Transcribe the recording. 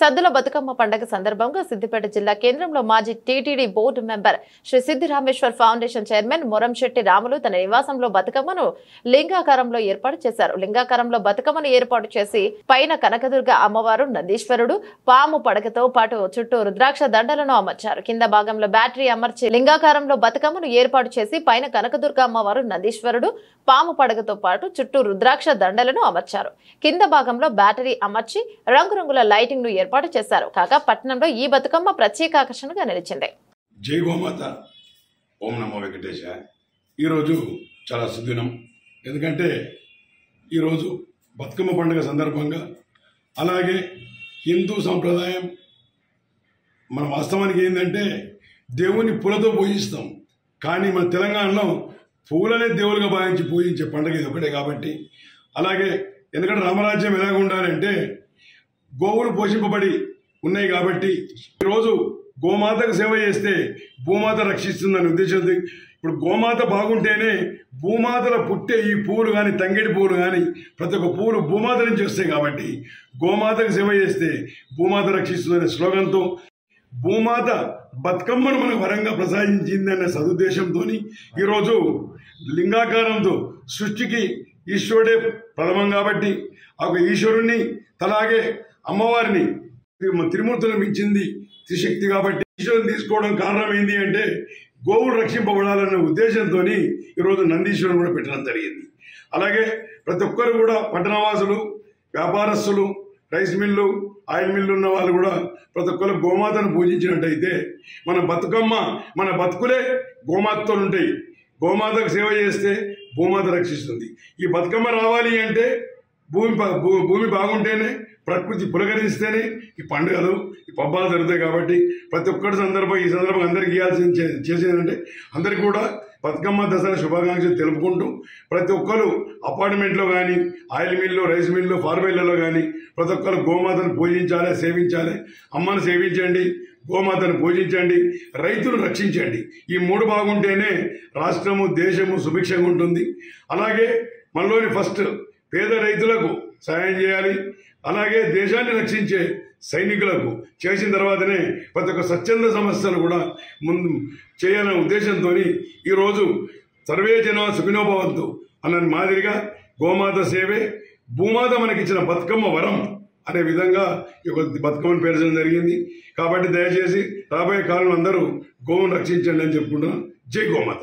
సద్దుల బతుకమ్మ పండుగ సందర్భంగా సిద్దిపేట జిల్లా కేంద్రంలో మాజీ TTD board member Shri Siddi Rameshwar foundation chairman Moramshetty Ramulu తన నివాసంలో బతుకమ్మను లింగాకారంలో ఏర్పాటు చేశారు. లింగాకారంలో బతుకమ్మను ఏర్పాటు చేసి పైన కనకదుర్గ అమ్మవారు నందీశ్వరుడు పాము పడకతో పాటు చుట్టూ రుద్రాక్ష దండలను అమర్చారు. కింద భాగంలో బ్యాటరీ అమర్చి లింగాకారంలో బతుకమ్మను ఏర్పాటు చేసి పైన కనకదుర్గ అమ్మవారు నందీశ్వరుడు పాము పడకతో పాటు చుట్టూ రుద్రాక్ష దండలను అమర్చారు. కింద భాగంలో బ్యాటరీ అమర్చి రంగురంగుల లైటింగ్ను ఏర్పాటు చేశారు. కాగా పట్టణంలో ఈ బతుకమ్మ ప్రత్యేక ఆకర్షణగా నిలిచింది. జై గోమాత ఓం నమో వెంకటేశ. ఈరోజు చాలా సుదినం. ఎందుకంటే ఈరోజు బతుకమ్మ పండుగ సందర్భంగా అలాగే హిందూ సంప్రదాయం మన వాస్తవానికి ఏంటంటే దేవుని పూలతో పూజిస్తాం. కానీ మన తెలంగాణలో పూలనే దేవులుగా భావించి పూజించే పండుగ ఇది ఒకటే కాబట్టి. అలాగే ఎందుకంటే రామరాజ్యం ఎలాగ ఉండాలంటే గోవులు పోషింపబడి ఉన్నాయి కాబట్టి ఈరోజు గోమాతకు సేవ చేస్తే భూమాత రక్షిస్తుందని ఉద్దేశంతో ఇప్పుడు గోమాత బాగుంటేనే భూమాతల పుట్టే ఈ పూలు కానీ తంగేడి పూలు కానీ ప్రతి ఒక్క పూలు భూమాత నుంచి వస్తాయి కాబట్టి గోమాతకు సేవ చేస్తే భూమాత రక్షిస్తుందనే స్లోగన్తో భూమాత బతుకమ్మను మనకు వరంగా ప్రసాదించిందనే సదుద్దేశంతో ఈరోజు లింగాకారంతో సృష్టికి ఈశ్వరుడే ప్రథమం కాబట్టి ఆ ఈశ్వరుణ్ణి అలాగే అమ్మవారిని త్రిమూర్తులను మించింది త్రిశక్తి కాబట్టి ఈశ్వరుని తీసుకోవడం కారణం ఏంటి అంటే గోవులు రక్షింపబడాలనే ఉద్దేశంతో ఈరోజు నందీశ్వరం కూడా పెట్టడం జరిగింది. అలాగే ప్రతి ఒక్కరు కూడా పట్టణవాసులు వ్యాపారస్తులు రైస్ మిల్లు ఆయిల్ మిల్లు ఉన్న వాళ్ళు కూడా ప్రతి ఒక్కరు గోమాతను పూజించినట్టయితే మన బతుకమ్మ మన బతుకులే గోమాతతో ఉంటాయి. గోమాతకు సేవ చేస్తే భూమాత రక్షిస్తుంది. ఈ బతుకమ్మ రావాలి అంటే భూమి భూమి బాగుంటేనే ప్రకృతి పులకరిస్తేనే ఈ పండుగలు ఈ పబ్బాలు జరుగుతాయి కాబట్టి ప్రతి ఒక్కరి సందర్భం ఈ సందర్భం అందరికి ఇవ్వాల్సింది చేసేదంటే అందరికీ కూడా బతుకమ్మ దసరా శుభాకాంక్షలు తెలుపుకుంటూ ప్రతి ఒక్కరు అపార్ట్మెంట్లో కానీ ఆయిల్ మిల్లు రైస్ మిల్లు ఫార్మిల్లలో కానీ ప్రతి ఒక్కరు గోమాతను పూజించాలి సేవించాలి. అమ్మను సేవించండి గోమాతను పూజించండి రైతును రక్షించండి. ఈ మూడు బాగుంటేనే రాష్ట్రము దేశము సుభిక్షంగా ఉంటుంది. అలాగే మనలోని ఫస్ట్ పేద రైతులకు సహాయం చేయాలి. అలాగే దేశాన్ని రక్షించే సైనికులకు చేసిన తర్వాతనే ప్రతి ఒక్క స్వచ్ఛంద సమస్యలు కూడా ముందు చేయాలనే ఉద్దేశంతో ఈరోజు సర్వే జన సుఖినోభవంతు అన్న మాదిరిగా గోమాత సేవే భూమాత మనకిచ్చిన బతుకమ్మ వరం అనే విధంగా ఈ యొక్క బతుకమ్మను పేర్చడం జరిగింది. కాబట్టి దయచేసి రాబోయే కాలంలో అందరూ గోవును రక్షించండి అని చెప్పుకుంటున్నాను జై గోమాత.